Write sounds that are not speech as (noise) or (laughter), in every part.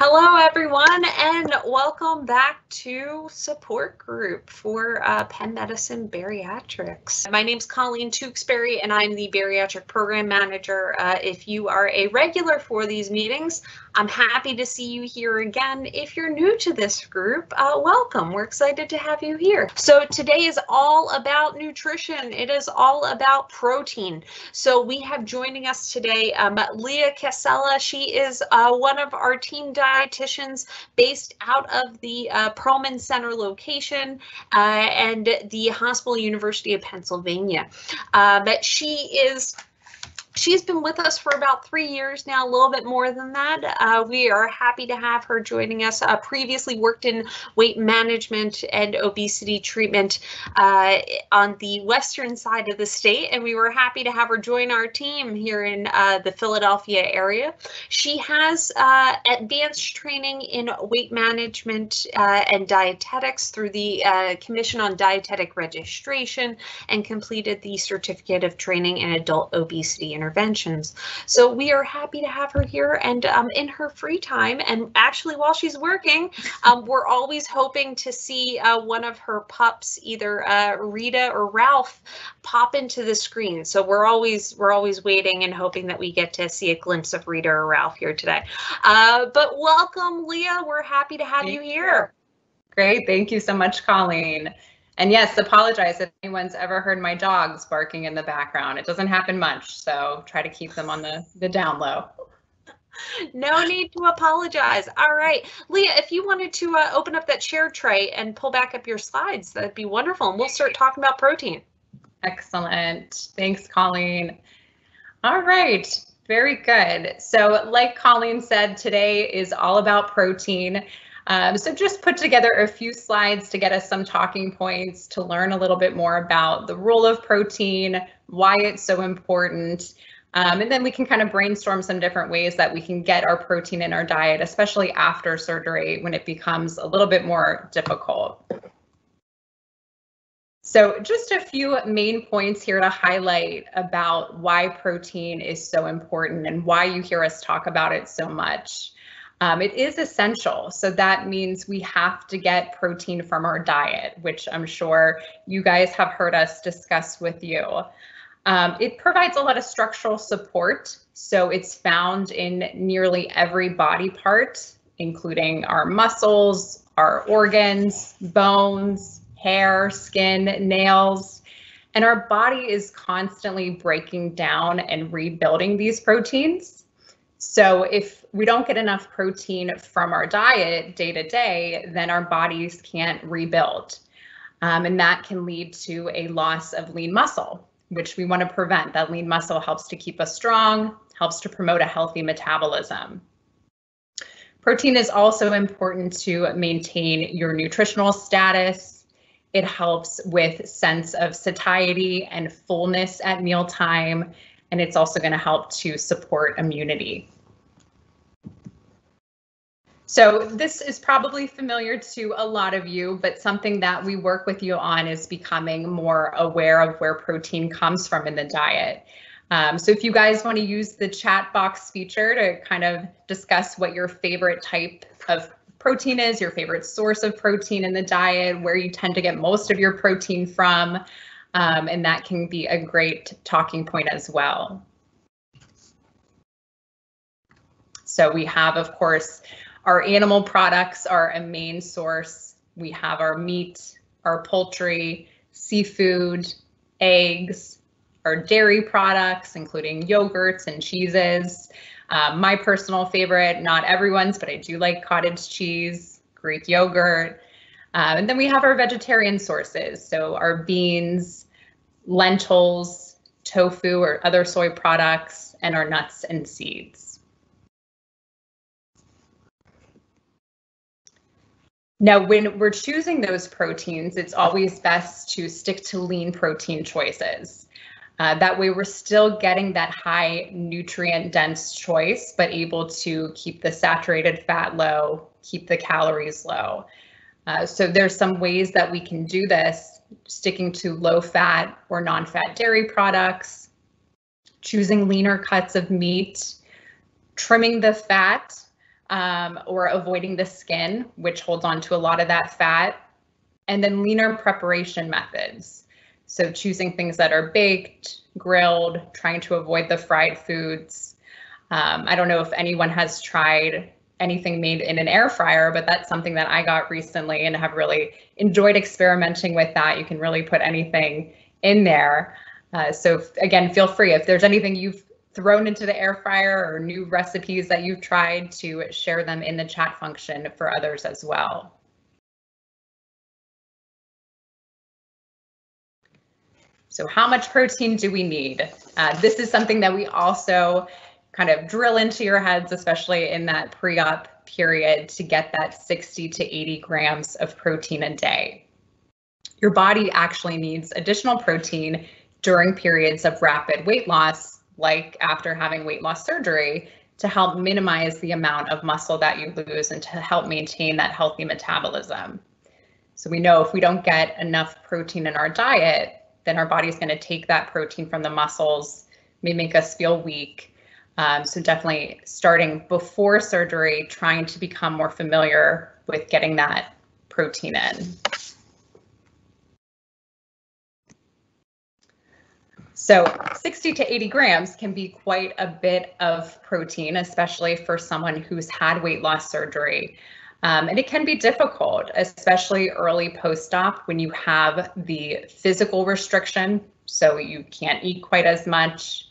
Hello, everyone, and welcome back to Support Group for uh, Penn Medicine Bariatrics. My name is Colleen Tewksbury, and I'm the Bariatric Program Manager. Uh, if you are a regular for these meetings, I'm happy to see you here again. If you're new to this group, uh, welcome. We're excited to have you here. So today is all about nutrition. It is all about protein. So we have joining us today um, Leah Cassella. She is uh, one of our team based out of the uh, Perelman Center location uh, and the Hospital University of Pennsylvania. Uh, but she is She's been with us for about three years now, a little bit more than that. Uh, we are happy to have her joining us. Uh, previously worked in weight management and obesity treatment uh, on the western side of the state, and we were happy to have her join our team here in uh, the Philadelphia area. She has uh, advanced training in weight management uh, and dietetics through the Commission on Dietetic Registration and completed the Certificate of Training in Adult Obesity interventions. So we are happy to have her here and um, in her free time and actually while she's working, um, we're always hoping to see uh, one of her pups, either uh, Rita or Ralph, pop into the screen. So we're always we're always waiting and hoping that we get to see a glimpse of Rita or Ralph here today. Uh, but welcome, Leah. We're happy to have you here. Great. Thank you so much, Colleen. And yes, apologize if anyone's ever heard my dogs barking in the background. It doesn't happen much, so try to keep them on the, the down low. (laughs) No need to apologize. All right, Leah, if you wanted to uh, open up that share tray and pull back up your slides, that'd be wonderful. And we'll start talking about protein. Excellent. Thanks, Colleen. All right, very good. So like Colleen said, today is all about protein. Um, so just put together a few slides to get us some talking points to learn a little bit more about the role of protein, why it's so important, um, and then we can kind of brainstorm some different ways that we can get our protein in our diet, especially after surgery when it becomes a little bit more difficult. So just a few main points here to highlight about why protein is so important and why you hear us talk about it so much. Um, it is essential. So that means we have to get protein from our diet, which I'm sure you guys have heard us discuss with you. Um, it provides a lot of structural support. So it's found in nearly every body part, including our muscles, our organs, bones, hair, skin, nails. And our body is constantly breaking down and rebuilding these proteins. So if we don't get enough protein from our diet day to day, then our bodies can't rebuild. Um, and that can lead to a loss of lean muscle, which we want to prevent. That lean muscle helps to keep us strong, helps to promote a healthy metabolism. Protein is also important to maintain your nutritional status. It helps with sense of satiety and fullness at mealtime and it's also going to help to support immunity. So this is probably familiar to a lot of you, but something that we work with you on is becoming more aware of where protein comes from in the diet. Um, so if you guys want to use the chat box feature to kind of discuss what your favorite type of protein is, your favorite source of protein in the diet, where you tend to get most of your protein from, um, and that can be a great talking point as well. So we have, of course, our animal products are a main source. We have our meat, our poultry, seafood, eggs, our dairy products, including yogurts and cheeses. Um, my personal favorite, not everyone's, but I do like cottage cheese, Greek yogurt, uh, and then we have our vegetarian sources, so our beans, lentils, tofu or other soy products, and our nuts and seeds. Now, when we're choosing those proteins, it's always best to stick to lean protein choices. Uh, that way we're still getting that high nutrient dense choice, but able to keep the saturated fat low, keep the calories low. Uh, so there's some ways that we can do this, sticking to low fat or non-fat dairy products, choosing leaner cuts of meat, trimming the fat. um, or avoiding the skin, which holds on to a lot of that fat, and then leaner preparation methods. So choosing things that are baked, grilled, trying to avoid the fried foods. Um, I don't know if anyone has tried anything made in an air fryer, but that's something that I got recently and have really enjoyed experimenting with that. You can really put anything in there. Uh, so again, feel free if there's anything you've thrown into the air fryer or new recipes that you've tried to share them in the chat function for others as well. So how much protein do we need? Uh, this is something that we also kind of drill into your heads, especially in that pre-op period to get that 60 to 80 grams of protein a day. Your body actually needs additional protein during periods of rapid weight loss, like after having weight loss surgery, to help minimize the amount of muscle that you lose and to help maintain that healthy metabolism. So we know if we don't get enough protein in our diet, then our body's going to take that protein from the muscles, may make us feel weak. Um, so definitely starting before surgery, trying to become more familiar with getting that protein in. So 60 to 80 grams can be quite a bit of protein, especially for someone who's had weight loss surgery. Um, and it can be difficult, especially early post-op when you have the physical restriction, so you can't eat quite as much.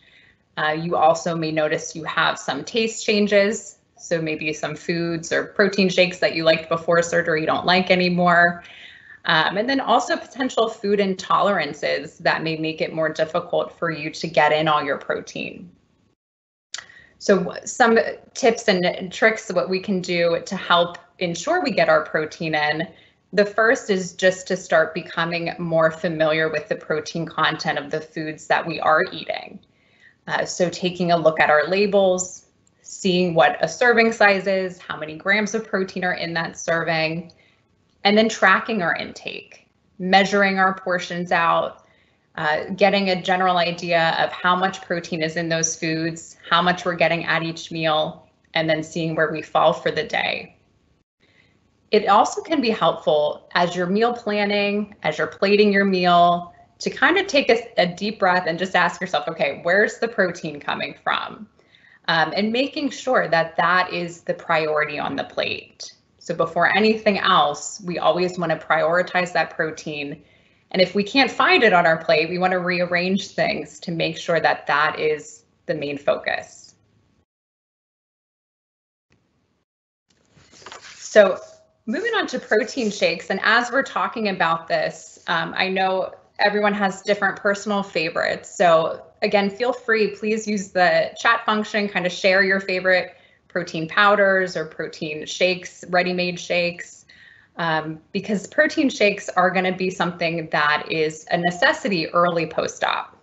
Uh, you also may notice you have some taste changes, so maybe some foods or protein shakes that you liked before surgery you don't like anymore. Um, and then also potential food intolerances that may make it more difficult for you to get in all your protein. So some tips and tricks what we can do to help ensure we get our protein in. The first is just to start becoming more familiar with the protein content of the foods that we are eating. Uh, so taking a look at our labels, seeing what a serving size is, how many grams of protein are in that serving, and then tracking our intake, measuring our portions out, uh, getting a general idea of how much protein is in those foods, how much we're getting at each meal, and then seeing where we fall for the day. It also can be helpful as you're meal planning, as you're plating your meal, to kind of take a, a deep breath and just ask yourself, okay, where's the protein coming from? Um, and making sure that that is the priority on the plate. So before anything else, we always want to prioritize that protein. And if we can't find it on our plate, we want to rearrange things to make sure that that is the main focus. So moving on to protein shakes, and as we're talking about this, um, I know everyone has different personal favorites. So again, feel free, please use the chat function, kind of share your favorite protein powders or protein shakes, ready-made shakes, um, because protein shakes are going to be something that is a necessity early post-op.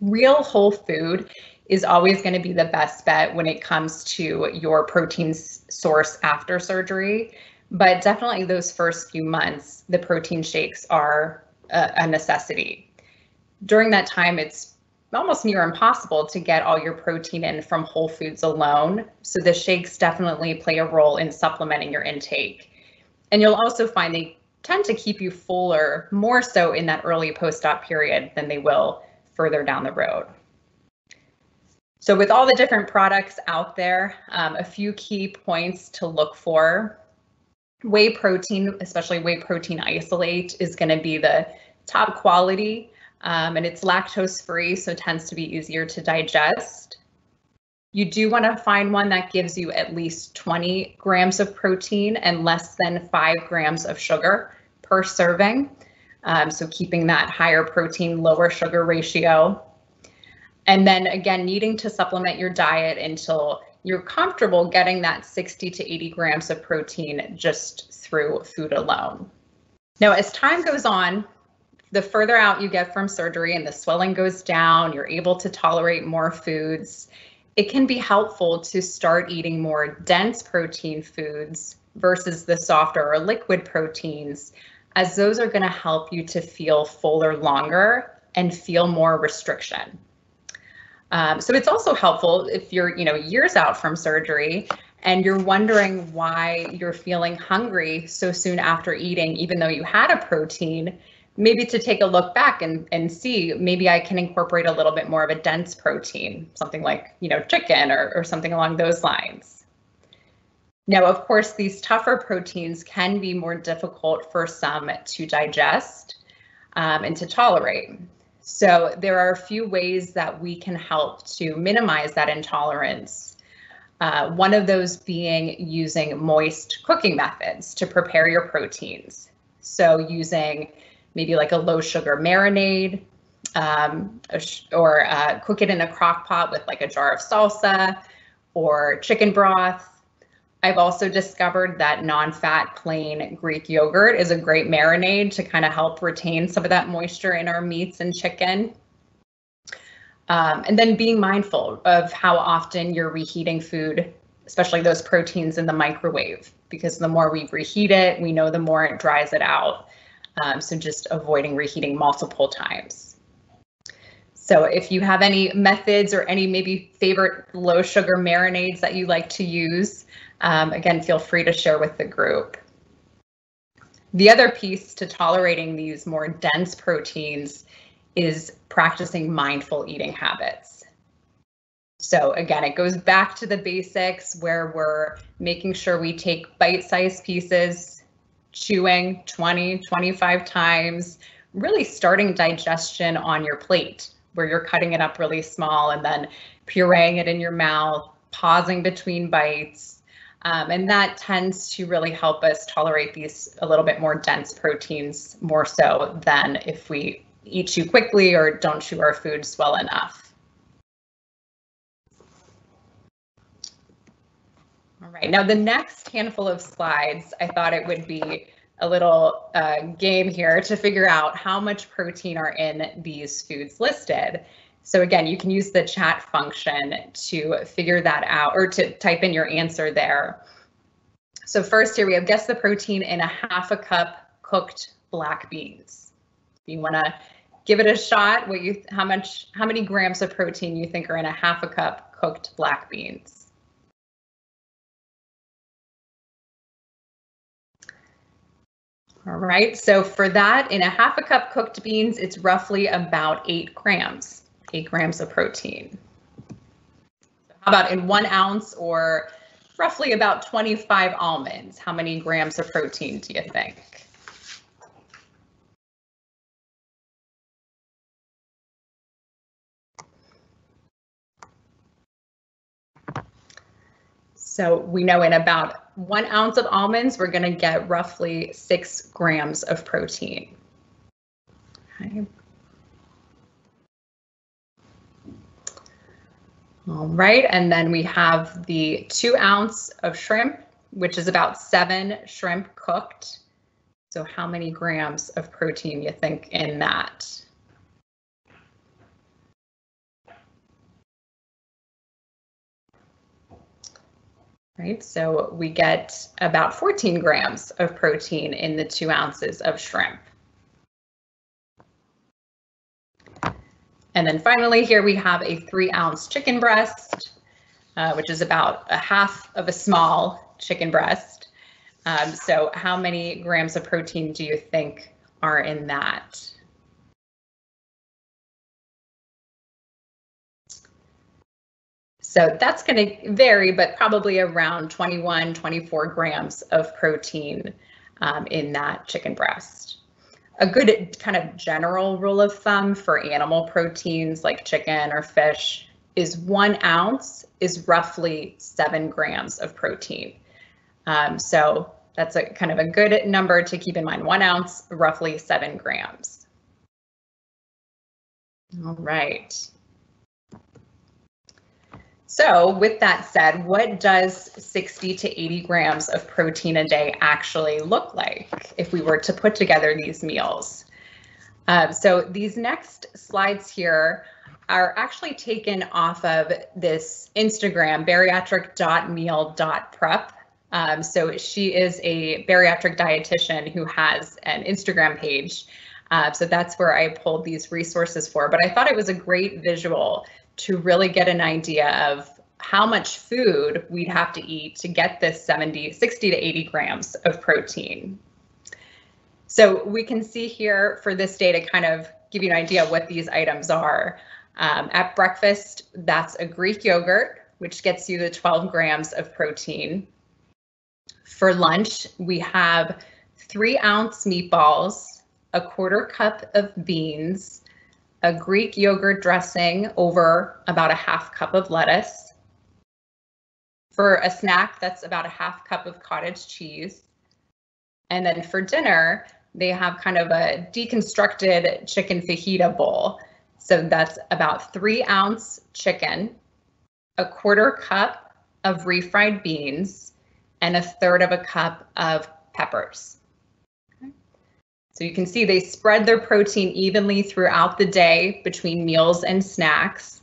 Real whole food is always going to be the best bet when it comes to your protein source after surgery. But definitely those first few months, the protein shakes are a, a necessity. During that time, it's almost near impossible to get all your protein in from whole foods alone. So the shakes definitely play a role in supplementing your intake. And you'll also find they tend to keep you fuller more so in that early post-op period than they will further down the road. So with all the different products out there, um, a few key points to look for. Whey protein, especially whey protein isolate, is going to be the top quality um, and it's lactose free, so tends to be easier to digest. You do want to find one that gives you at least 20 grams of protein and less than five grams of sugar per serving. Um, so keeping that higher protein, lower sugar ratio. And then again, needing to supplement your diet until you're comfortable getting that 60 to 80 grams of protein just through food alone. Now, as time goes on, the further out you get from surgery and the swelling goes down, you're able to tolerate more foods, it can be helpful to start eating more dense protein foods versus the softer or liquid proteins, as those are going to help you to feel fuller longer and feel more restriction. Um, so it's also helpful if you're, you know, years out from surgery and you're wondering why you're feeling hungry so soon after eating, even though you had a protein, maybe to take a look back and, and see maybe I can incorporate a little bit more of a dense protein, something like, you know, chicken or, or something along those lines. Now, of course, these tougher proteins can be more difficult for some to digest um, and to tolerate. So there are a few ways that we can help to minimize that intolerance. Uh, one of those being using moist cooking methods to prepare your proteins. So using maybe like a low sugar marinade, um, or uh, cook it in a crock pot with like a jar of salsa or chicken broth. I've also discovered that non-fat plain Greek yogurt is a great marinade to kind of help retain some of that moisture in our meats and chicken. Um, and then being mindful of how often you're reheating food, especially those proteins in the microwave, because the more we reheat it, we know the more it dries it out. Um, so just avoiding reheating multiple times. So if you have any methods or any maybe favorite low sugar marinades that you like to use, um, again, feel free to share with the group. The other piece to tolerating these more dense proteins is practicing mindful eating habits. So again, it goes back to the basics where we're making sure we take bite-sized pieces, chewing 20, 25 times, really starting digestion on your plate where you're cutting it up really small and then pureeing it in your mouth, pausing between bites. Um, and that tends to really help us tolerate these a little bit more dense proteins more so than if we eat too quickly or don't chew our foods well enough. All right, now the next handful of slides, I thought it would be a little uh, game here to figure out how much protein are in these foods listed. So again, you can use the chat function to figure that out or to type in your answer there. So first here we have guess the protein in a half a cup cooked black beans. You want to give it a shot. What you how much how many grams of protein you think are in a half a cup cooked black beans? All right, so for that, in a half a cup cooked beans, it's roughly about eight grams, eight grams of protein. How about in one ounce or roughly about 25 almonds? How many grams of protein do you think? So we know in about one ounce of almonds, we're going to get roughly six grams of protein. Okay. All right, and then we have the two ounce of shrimp, which is about seven shrimp cooked. So how many grams of protein you think in that? right? So we get about 14 grams of protein in the two ounces of shrimp. And then finally here we have a three ounce chicken breast, uh, which is about a half of a small chicken breast. Um, so how many grams of protein do you think are in that? So that's going to vary, but probably around 21, 24 grams of protein um, in that chicken breast. A good kind of general rule of thumb for animal proteins like chicken or fish is one ounce is roughly seven grams of protein. Um, so that's a kind of a good number to keep in mind. One ounce, roughly seven grams. All right. So with that said, what does 60 to 80 grams of protein a day actually look like if we were to put together these meals? Um, so these next slides here are actually taken off of this Instagram, bariatric.meal.prep. Um, so she is a bariatric dietitian who has an Instagram page. Uh, so that's where I pulled these resources for, but I thought it was a great visual to really get an idea of how much food we'd have to eat to get this 70, 60 to 80 grams of protein. So we can see here for this day to kind of give you an idea of what these items are. Um, at breakfast, that's a Greek yogurt, which gets you the 12 grams of protein. For lunch, we have three ounce meatballs, a quarter cup of beans, a Greek yogurt dressing over about a half cup of lettuce. For a snack, that's about a half cup of cottage cheese. And then for dinner, they have kind of a deconstructed chicken fajita bowl. So that's about three ounce chicken, a quarter cup of refried beans, and a third of a cup of peppers. So you can see they spread their protein evenly throughout the day between meals and snacks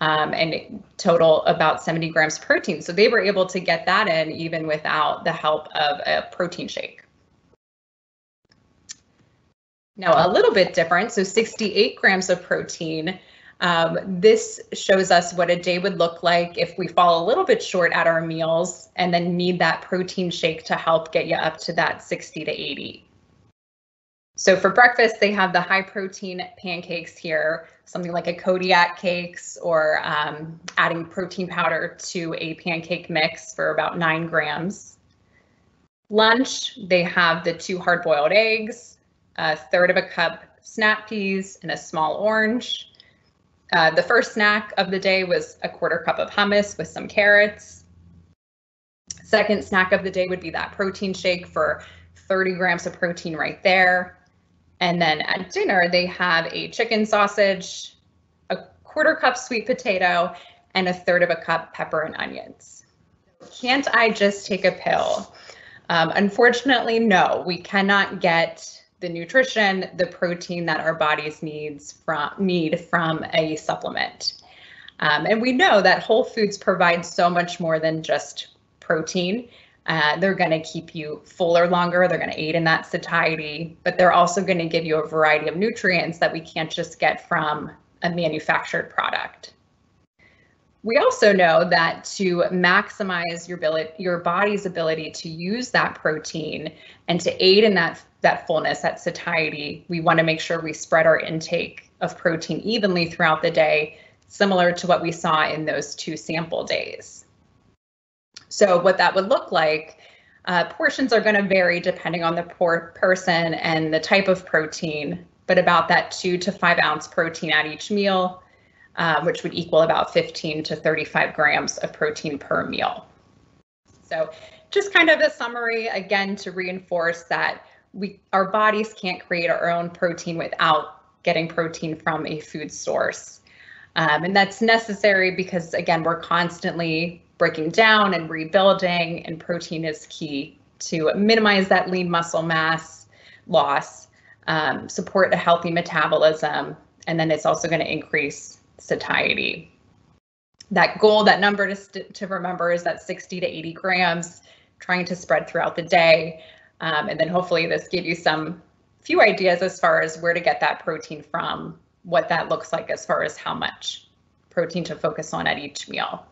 um, and total about 70 grams protein. So they were able to get that in even without the help of a protein shake. Now a little bit different, so 68 grams of protein. Um, this shows us what a day would look like if we fall a little bit short at our meals and then need that protein shake to help get you up to that 60 to 80. So for breakfast, they have the high protein pancakes here, something like a Kodiak cakes or um, adding protein powder to a pancake mix for about nine grams. Lunch, they have the two hard boiled eggs, a third of a cup snap peas, and a small orange. Uh, the first snack of the day was a quarter cup of hummus with some carrots. Second snack of the day would be that protein shake for 30 grams of protein right there. And then at dinner, they have a chicken sausage, a quarter cup sweet potato, and a third of a cup pepper and onions. Can't I just take a pill? Um, unfortunately, no, we cannot get the nutrition, the protein that our bodies needs from need from a supplement. Um, and we know that whole foods provide so much more than just protein. Uh, they're going to keep you fuller longer. They're going to aid in that satiety, but they're also going to give you a variety of nutrients that we can't just get from a manufactured product. We also know that to maximize your ability, your body's ability to use that protein and to aid in that that fullness, that satiety, we want to make sure we spread our intake of protein evenly throughout the day, similar to what we saw in those two sample days. So what that would look like, uh, portions are going to vary depending on the person and the type of protein, but about that two to five ounce protein at each meal, uh, which would equal about 15 to 35 grams of protein per meal. So just kind of a summary again to reinforce that we our bodies can't create our own protein without getting protein from a food source. Um, and that's necessary because again, we're constantly breaking down and rebuilding and protein is key to minimize that lean muscle mass loss, um, support a healthy metabolism, and then it's also going to increase satiety. That goal, that number to, to remember is that 60 to 80 grams, trying to spread throughout the day. Um, and then hopefully this gave you some few ideas as far as where to get that protein from, what that looks like as far as how much protein to focus on at each meal.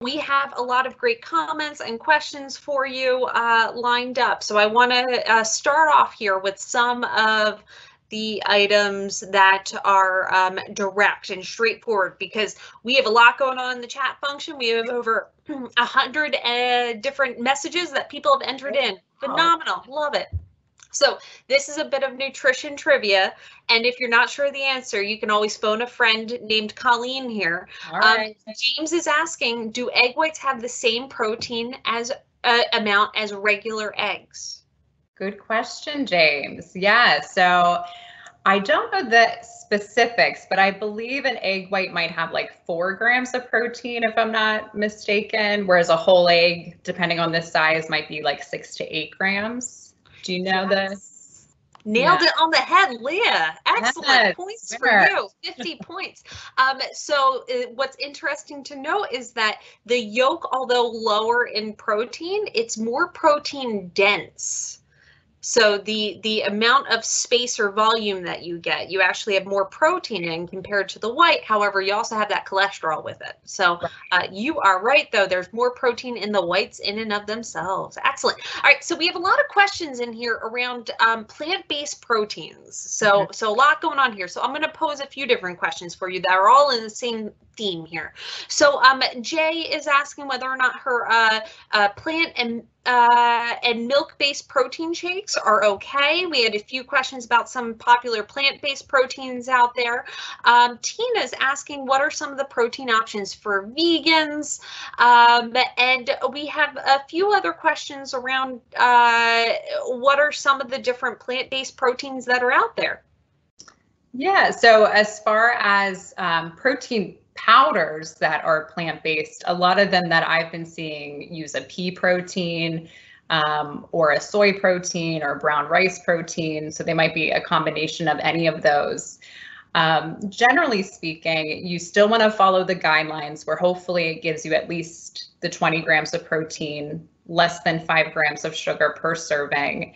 We have a lot of great comments and questions for you uh, lined up. So I want to uh, start off here with some of the items that are um, direct and straightforward because we have a lot going on in the chat function. We have over (clears throat) a hundred uh, different messages that people have entered in. Phenomenal, love it. So this is a bit of nutrition trivia, and if you're not sure the answer, you can always phone a friend named Colleen here. All right. Um, James is asking, do egg whites have the same protein as uh, amount as regular eggs? Good question, James. Yeah, so I don't know the specifics, but I believe an egg white might have like four grams of protein, if I'm not mistaken, whereas a whole egg, depending on the size, might be like six to eight grams. Do you know yes. this? Nailed yeah. it on the head, Leah. Excellent yes. points for you. 50 (laughs) points. Um, so uh, what's interesting to note is that the yolk, although lower in protein, it's more protein dense So the the amount of space or volume that you get, you actually have more protein in compared to the white. However, you also have that cholesterol with it. So uh, you are right, though. There's more protein in the whites in and of themselves. Excellent. All right, so we have a lot of questions in here around um, plant-based proteins. So mm -hmm. so a lot going on here. So I'm going to pose a few different questions for you that are all in the same theme here. So um, Jay is asking whether or not her uh, uh, plant and uh, and milk-based protein shakes are okay. We had a few questions about some popular plant-based proteins out there. Um, Tina's asking what are some of the protein options for vegans, um, and we have a few other questions around uh, what are some of the different plant-based proteins that are out there. Yeah, so as far as um, protein powders that are plant-based, a lot of them that I've been seeing use a pea protein um, or a soy protein or brown rice protein. So they might be a combination of any of those. Um, generally speaking, you still want to follow the guidelines where hopefully it gives you at least the 20 grams of protein, less than five grams of sugar per serving.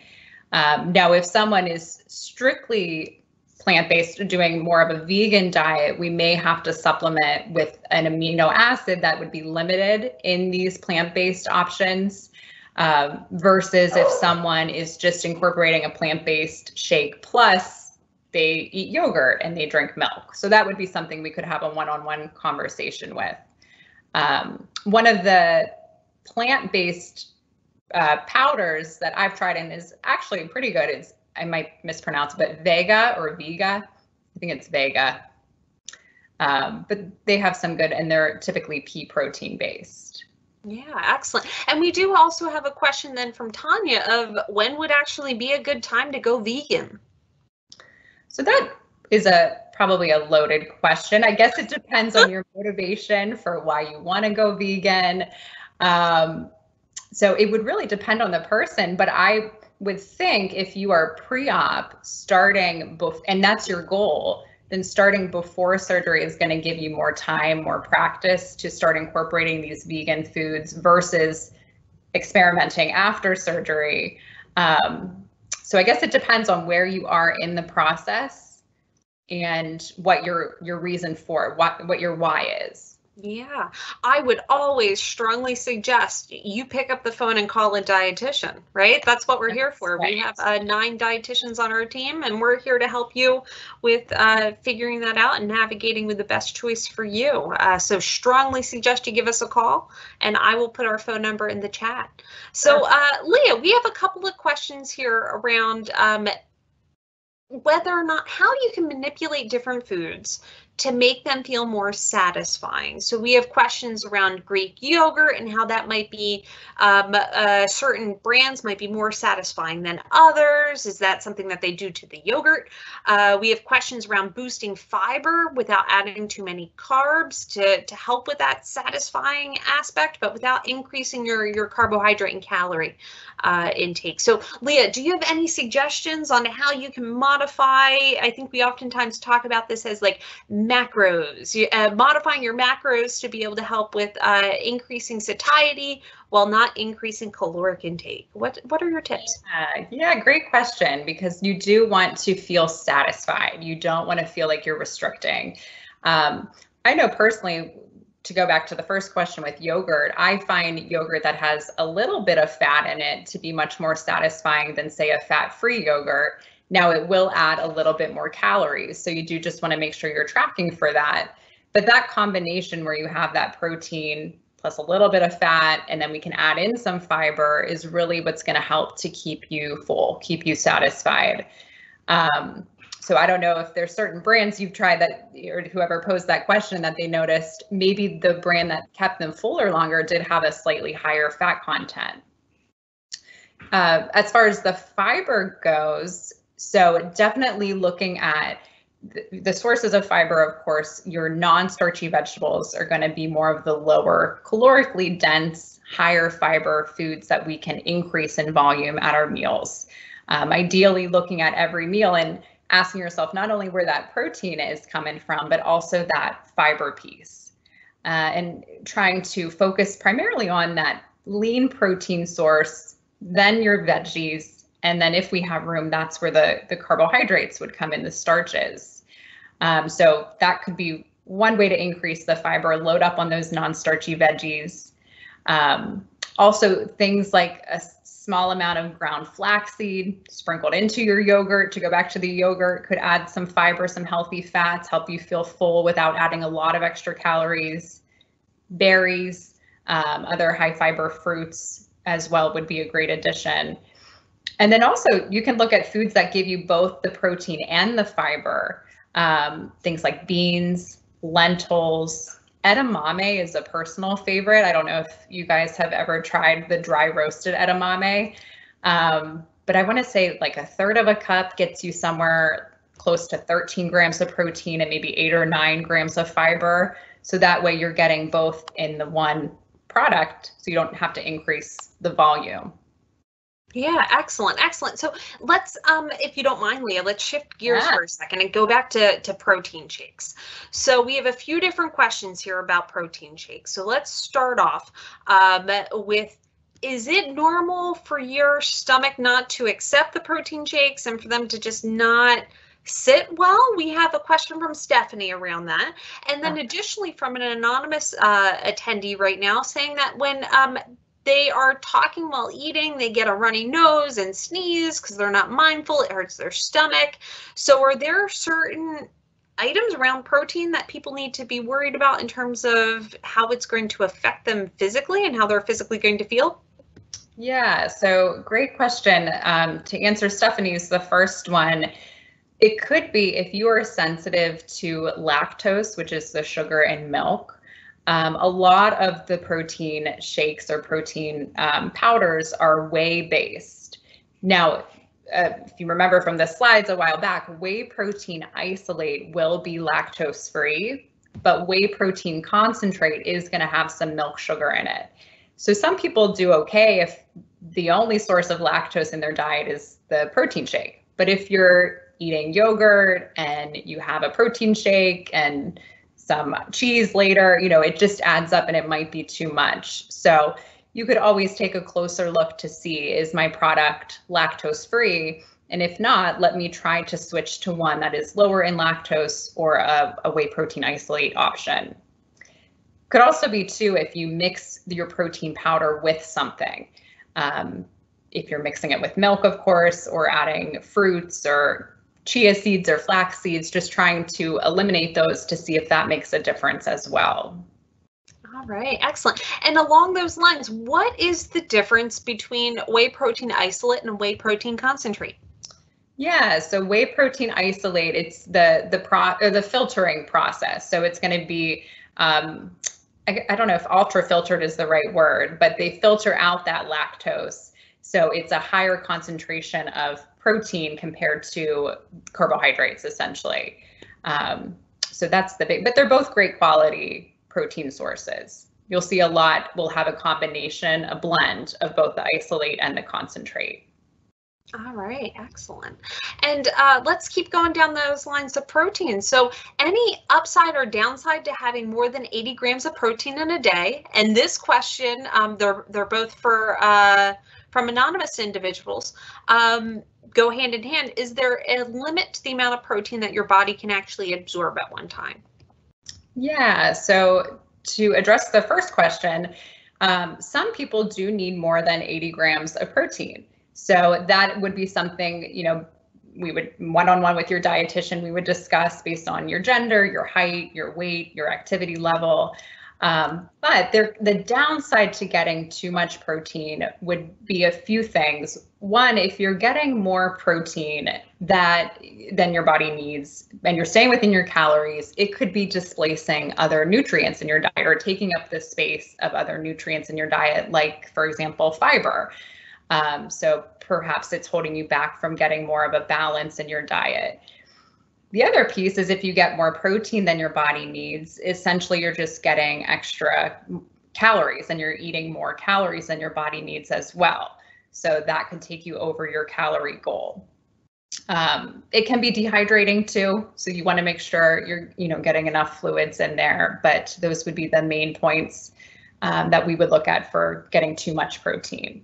Um, now, if someone is strictly plant-based doing more of a vegan diet, we may have to supplement with an amino acid that would be limited in these plant-based options um, versus if someone is just incorporating a plant-based shake plus they eat yogurt and they drink milk. So that would be something we could have a one-on-one conversation with. Um, one of the plant-based uh, powders that I've tried and is actually pretty good is I might mispronounce, but Vega or Vega. I think it's Vega. Um, but they have some good, and they're typically pea protein based. Yeah, excellent. And we do also have a question then from Tanya of when would actually be a good time to go vegan? So that is a probably a loaded question. I guess it depends on (laughs) your motivation for why you want to go vegan. Um, so it would really depend on the person, but I would think if you are pre-op starting bef- and that's your goal then starting before surgery is going to give you more time more practice to start incorporating these vegan foods versus experimenting after surgery. Um, so i guess it depends on where you are in the process and what your your reason for what what your why is yeah, I would always strongly suggest you pick up the phone and call a dietitian, right? That's what we're That's here for. Right. We have uh, nine dietitians on our team, and we're here to help you with uh, figuring that out and navigating with the best choice for you. Uh, so, strongly suggest you give us a call, and I will put our phone number in the chat. So, uh, Leah, we have a couple of questions here around um, whether or not how you can manipulate different foods to make them feel more satisfying. So we have questions around Greek yogurt and how that might be, um, uh, certain brands might be more satisfying than others. Is that something that they do to the yogurt? Uh, we have questions around boosting fiber without adding too many carbs to, to help with that satisfying aspect, but without increasing your, your carbohydrate and calorie uh, intake. So Leah, do you have any suggestions on how you can modify? I think we oftentimes talk about this as like macros, uh, modifying your macros to be able to help with uh, increasing satiety while not increasing caloric intake. What what are your tips? Yeah, yeah, great question because you do want to feel satisfied. You don't want to feel like you're restricting. Um, I know personally, to go back to the first question with yogurt, I find yogurt that has a little bit of fat in it to be much more satisfying than, say, a fat free yogurt. Now, it will add a little bit more calories. So, you do just want to make sure you're tracking for that. But that combination where you have that protein plus a little bit of fat, and then we can add in some fiber is really what's going to help to keep you full, keep you satisfied. Um, so I don't know if there's certain brands you've tried that, or whoever posed that question that they noticed maybe the brand that kept them fuller longer did have a slightly higher fat content. Uh, as far as the fiber goes, so definitely looking at the, the sources of fiber, of course, your non-starchy vegetables are going to be more of the lower calorically dense, higher fiber foods that we can increase in volume at our meals. Um, ideally looking at every meal and asking yourself not only where that protein is coming from, but also that fiber piece. Uh, and trying to focus primarily on that lean protein source, then your veggies, And then if we have room, that's where the, the carbohydrates would come in, the starches. Um, so that could be one way to increase the fiber, load up on those non-starchy veggies. Um, also, things like a small amount of ground flaxseed sprinkled into your yogurt to go back to the yogurt could add some fiber, some healthy fats, help you feel full without adding a lot of extra calories. Berries, um, other high fiber fruits as well would be a great addition. And then also you can look at foods that give you both the protein and the fiber. Um, things like beans, lentils, edamame is a personal favorite. I don't know if you guys have ever tried the dry roasted edamame, um, but I want to say like a third of a cup gets you somewhere close to 13 grams of protein and maybe eight or nine grams of fiber. So that way you're getting both in the one product, so you don't have to increase the volume. Yeah, excellent, excellent. So let's, um, if you don't mind, Leah, let's shift gears yeah. for a second and go back to, to protein shakes. So we have a few different questions here about protein shakes. So let's start off um, with, is it normal for your stomach not to accept the protein shakes and for them to just not sit well? We have a question from Stephanie around that. And then additionally from an anonymous uh, attendee right now saying that when um, they are talking while eating, they get a runny nose and sneeze because they're not mindful, it hurts their stomach. So, are there certain items around protein that people need to be worried about in terms of how it's going to affect them physically and how they're physically going to feel? Yeah, so great question. Um, to answer Stephanie's, the first one, it could be if you are sensitive to lactose, which is the sugar in milk, um, a lot of the protein shakes or protein um, powders are whey based. Now, uh, if you remember from the slides a while back, whey protein isolate will be lactose free, but whey protein concentrate is going to have some milk sugar in it. So some people do okay if the only source of lactose in their diet is the protein shake. But if you're eating yogurt and you have a protein shake and some cheese later, you know, it just adds up and it might be too much. So you could always take a closer look to see is my product lactose free? And if not, let me try to switch to one that is lower in lactose or a, a whey protein isolate option. Could also be too if you mix your protein powder with something. Um, if you're mixing it with milk, of course, or adding fruits or chia seeds or flax seeds, just trying to eliminate those to see if that makes a difference as well. All right, excellent. And along those lines, what is the difference between whey protein isolate and whey protein concentrate? Yeah, so whey protein isolate, it's the the pro or the filtering process. So it's going to be um, I, I don't know if ultra filtered is the right word, but they filter out that lactose. So it's a higher concentration of protein compared to carbohydrates, essentially. Um, so that's the big, but they're both great quality protein sources. You'll see a lot will have a combination, a blend of both the isolate and the concentrate. All right, excellent. And uh, let's keep going down those lines of protein. So any upside or downside to having more than 80 grams of protein in a day? And this question, um, they're, they're both for uh, from anonymous individuals. Um, go hand in hand. Is there a limit to the amount of protein that your body can actually absorb at one time? Yeah, so to address the first question, um, some people do need more than 80 grams of protein. So that would be something, you know, we would one-on-one with your dietitian, we would discuss based on your gender, your height, your weight, your activity level. Um, but there, the downside to getting too much protein would be a few things. One, if you're getting more protein that than your body needs, and you're staying within your calories, it could be displacing other nutrients in your diet or taking up the space of other nutrients in your diet, like, for example, fiber. Um, so perhaps it's holding you back from getting more of a balance in your diet. The other piece is if you get more protein than your body needs, essentially you're just getting extra calories and you're eating more calories than your body needs as well. So that can take you over your calorie goal. Um, it can be dehydrating too, so you want to make sure you're, you know, getting enough fluids in there. But those would be the main points um, that we would look at for getting too much protein.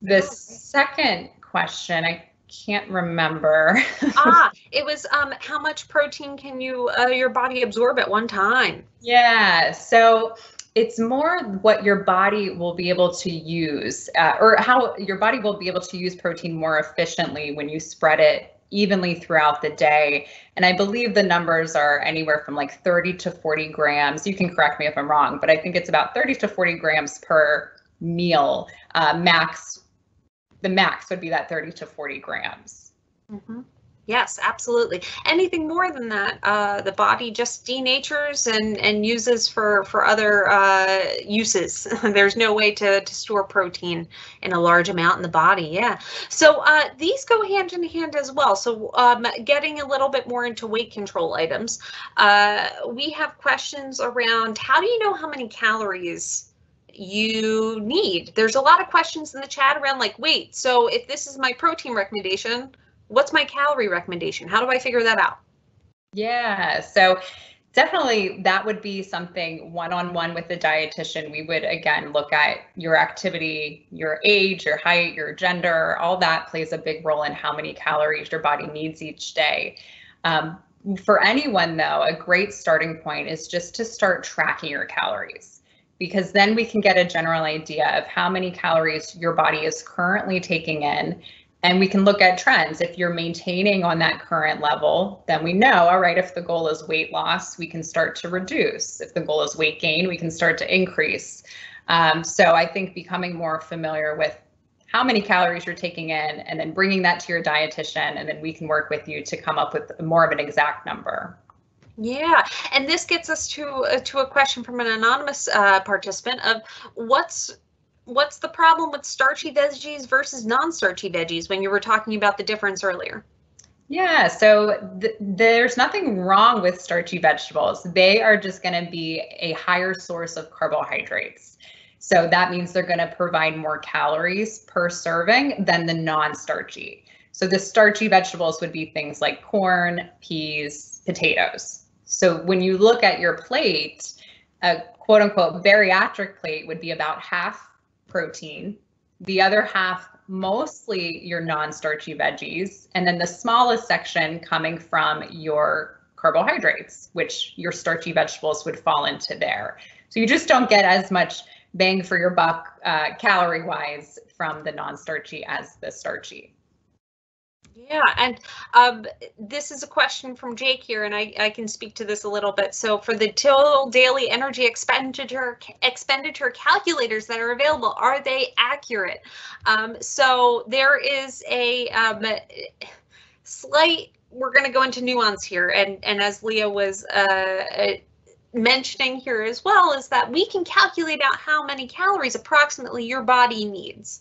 The second question, I can't remember. (laughs) ah, it was um, how much protein can you uh, your body absorb at one time? Yeah, so it's more what your body will be able to use, uh, or how your body will be able to use protein more efficiently when you spread it evenly throughout the day. And I believe the numbers are anywhere from like 30 to 40 grams. You can correct me if I'm wrong, but I think it's about 30 to 40 grams per meal. Uh, max, the max would be that 30 to 40 grams. Mm-hmm. Yes, absolutely. Anything more than that, uh, the body just denatures and, and uses for, for other uh, uses. (laughs) There's no way to, to store protein in a large amount in the body. Yeah. So uh, these go hand in hand as well. So um, getting a little bit more into weight control items, uh, we have questions around how do you know how many calories you need? There's a lot of questions in the chat around like, wait, so if this is my protein recommendation, what's my calorie recommendation? How do I figure that out? Yeah, so definitely that would be something one-on-one with the dietitian. We would again look at your activity, your age, your height, your gender, all that plays a big role in how many calories your body needs each day. Um, for anyone though, a great starting point is just to start tracking your calories because then we can get a general idea of how many calories your body is currently taking in and we can look at trends. If you're maintaining on that current level, then we know, all right, if the goal is weight loss, we can start to reduce. If the goal is weight gain, we can start to increase. Um, so I think becoming more familiar with how many calories you're taking in and then bringing that to your dietitian, and then we can work with you to come up with more of an exact number. Yeah, and this gets us to uh, to a question from an anonymous uh, participant of what's what's the problem with starchy veggies versus non-starchy veggies when you were talking about the difference earlier? Yeah, so th- there's nothing wrong with starchy vegetables. They are just going to be a higher source of carbohydrates. So that means they're going to provide more calories per serving than the non-starchy. So the starchy vegetables would be things like corn, peas, potatoes. So when you look at your plate, a quote unquote bariatric plate would be about half protein, the other half mostly your non-starchy veggies, and then the smallest section coming from your carbohydrates, which your starchy vegetables would fall into there. So you just don't get as much bang for your buck uh, calorie wise from the non-starchy as the starchy. Yeah, and um, this is a question from Jake here, and I, I can speak to this a little bit. So for the total daily energy expenditure expenditure calculators that are available, are they accurate? Um, so there is a um, slight, we're going to go into nuance here, and, and as Leah was uh, mentioning here as well, is that we can calculate out how many calories approximately your body needs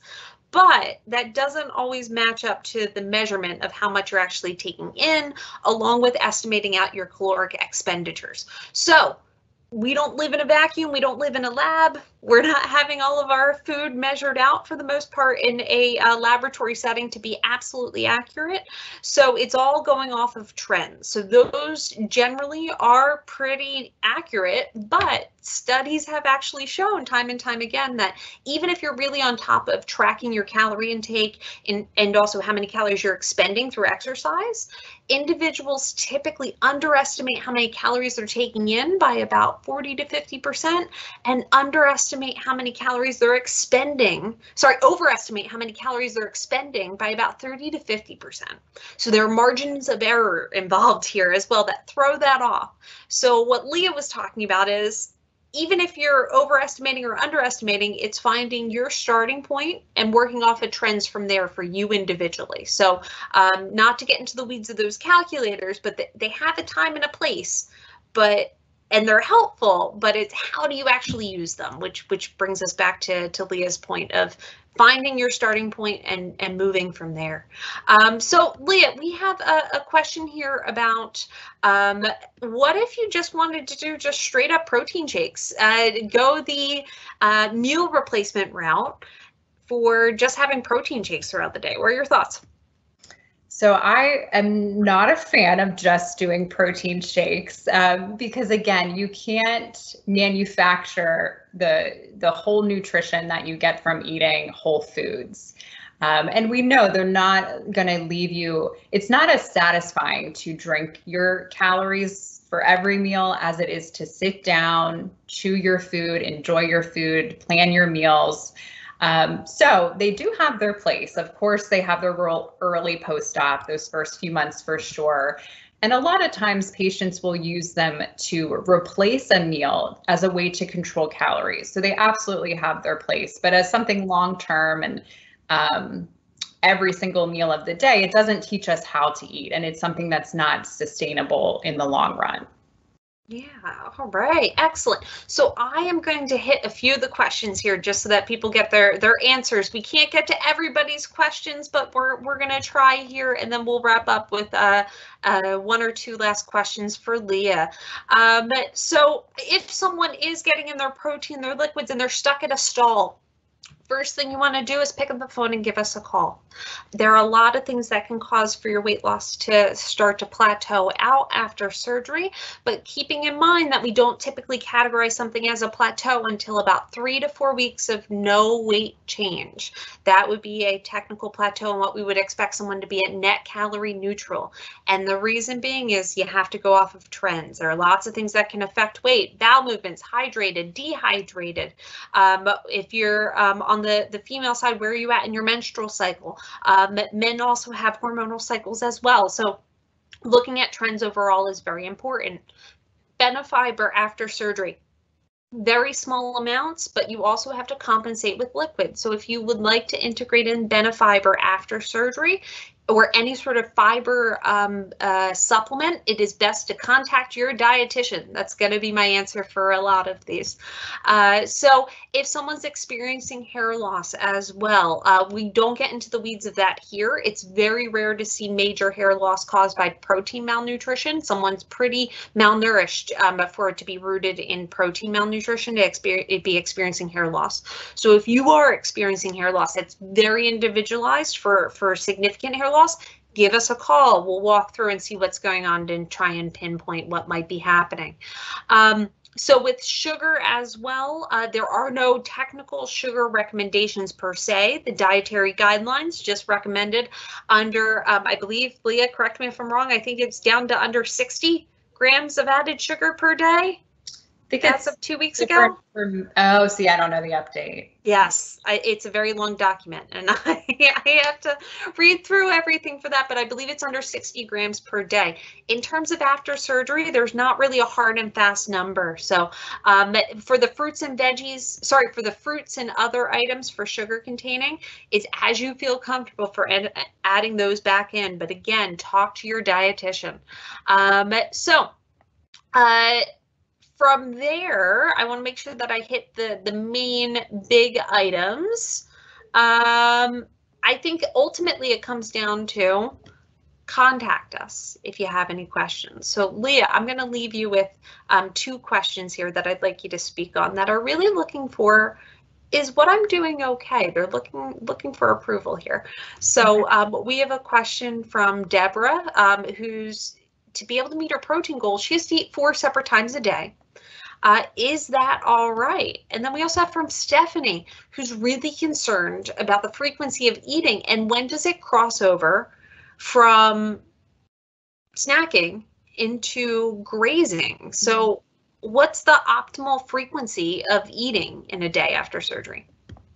but that doesn't always match up to the measurement of how much you're actually taking in, along with estimating out your caloric expenditures. So we don't live in a vacuum. We don't live in a lab. We're not having all of our food measured out for the most part in a uh, laboratory setting to be absolutely accurate. So it's all going off of trends. So those generally are pretty accurate, but studies have actually shown time and time again that even if you're really on top of tracking your calorie intake and, and also how many calories you're expending through exercise, individuals typically underestimate how many calories they're taking in by about 40 to 50% and underestimate how many calories they're expending, sorry, overestimate how many calories they're expending by about 30 to 50%. So there are margins of error involved here as well that throw that off. So what Leah was talking about is even if you're overestimating or underestimating, it's finding your starting point and working off of trends from there for you individually. So, um, not to get into the weeds of those calculators, but they have a time and a place, but and they're helpful, but it's how do you actually use them, which which brings us back to to Leah's point of finding your starting point and, and moving from there. Um, so Leah, we have a, a question here about um, what if you just wanted to do just straight up protein shakes, uh, go the uh, meal replacement route for just having protein shakes throughout the day. What are your thoughts? So I am not a fan of just doing protein shakes um, because again, you can't manufacture the the whole nutrition that you get from eating whole foods. Um, and we know they're not going to leave you, it's not as satisfying to drink your calories for every meal as it is to sit down, chew your food, enjoy your food, plan your meals. Um, so they do have their place. Of course, they have their role early post-op, those first few months for sure. And a lot of times patients will use them to replace a meal as a way to control calories. So they absolutely have their place, but as something long-term and um, every single meal of the day, it doesn't teach us how to eat. And it's something that's not sustainable in the long run. Yeah, all right, excellent. So I am going to hit a few of the questions here just so that people get their their answers. We can't get to everybody's questions, but we're we're going to try here and then we'll wrap up with uh, uh, one or two last questions for Leah. Um, so if someone is getting in their protein, their liquids, and they're stuck at a stall, first thing you want to do is pick up the phone and give us a call. There are a lot of things that can cause for your weight loss to start to plateau out after surgery, but keeping in mind that we don't typically categorize something as a plateau until about three to four weeks of no weight change. That would be a technical plateau and what we would expect someone to be at net calorie neutral. And the reason being is you have to go off of trends. There are lots of things that can affect weight, bowel movements, hydrated, dehydrated. Um, if you're um, on the, the female side, where are you at in your menstrual cycle? Um, men also have hormonal cycles as well. So looking at trends overall is very important. Benefiber after surgery very small amounts, but you also have to compensate with liquid. So if you would like to integrate in Benefiber after surgery, or any sort of fiber um, uh, supplement, it is best to contact your dietitian. That's going to be my answer for a lot of these. Uh, so if someone's experiencing hair loss as well, uh, we don't get into the weeds of that here. It's very rare to see major hair loss caused by protein malnutrition. Someone's pretty malnourished um, for it to be rooted in protein malnutrition to experience, be experiencing hair loss. So if you are experiencing hair loss, it's very individualized for, for significant hair loss, give us a call. We'll walk through and see what's going on and try and pinpoint what might be happening. Um, so with sugar as well, uh, there are no technical sugar recommendations per se. The dietary guidelines just recommended under, um, I believe, Leah, correct me if I'm wrong, I think it's down to under 60 grams of added sugar per day think as of two weeks ago. From, oh, see, I don't know the update. Yes, I, it's a very long document, and (laughs) I, I have to read through everything for that. But I believe it's under 60 grams per day. In terms of after surgery, there's not really a hard and fast number. So um, for the fruits and veggies, sorry, for the fruits and other items for sugar containing, it's as you feel comfortable for ed- adding those back in. But again, talk to your dietitian. Um, so. Uh, from there, I want to make sure that I hit the, the main big items. Um, I think ultimately it comes down to contact us if you have any questions. So Leah, I'm going to leave you with um, two questions here that I'd like you to speak on that are really looking for is what I'm doing okay? They're looking looking for approval here. So um, we have a question from Deborah, um, who's to be able to meet her protein goal, she has to eat four separate times a day. Uh, is that all right? And then we also have from Stephanie, who's really concerned about the frequency of eating and when does it cross over from snacking into grazing. So what's the optimal frequency of eating in a day after surgery?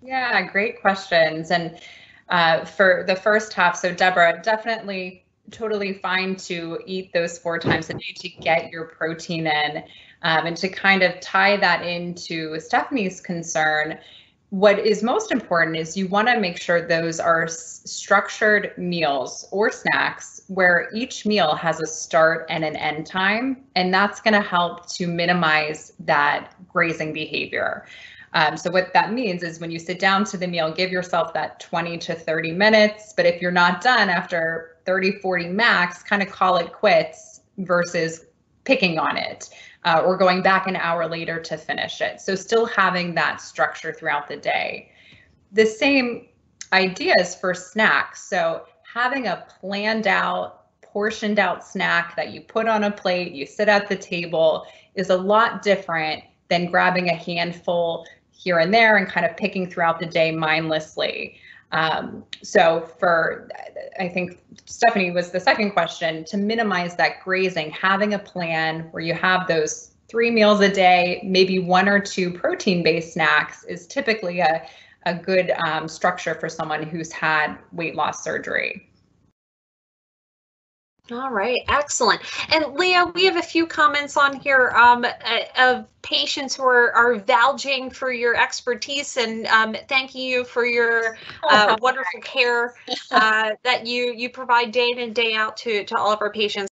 Yeah, great questions. And uh, for the first half, so Deborah, definitely totally fine to eat those four times a day to get your protein in. Um, and to kind of tie that into Stephanie's concern, what is most important is you want to make sure those are structured meals or snacks where each meal has a start and an end time, and that's going to help to minimize that grazing behavior. Um, so what that means is when you sit down to the meal, give yourself that 20 to 30 minutes. But if you're not done after 30, 40 max, kind of call it quits versus picking on it uh, or going back an hour later to finish it. So still having that structure throughout the day. The same ideas for snacks. So having a planned out, portioned out snack that you put on a plate, you sit at the table is a lot different than grabbing a handful here and there and kind of picking throughout the day mindlessly. Um, so for, I think Stephanie was the second question, to minimize that grazing, having a plan where you have those three meals a day, maybe one or two protein-based snacks is typically a, a good um, structure for someone who's had weight loss surgery. All right, excellent. And Leah, we have a few comments on here um, uh, of patients who are, are vouching for your expertise and um, thanking you for your uh, (laughs) wonderful care uh, that you you provide day in and day out to to all of our patients.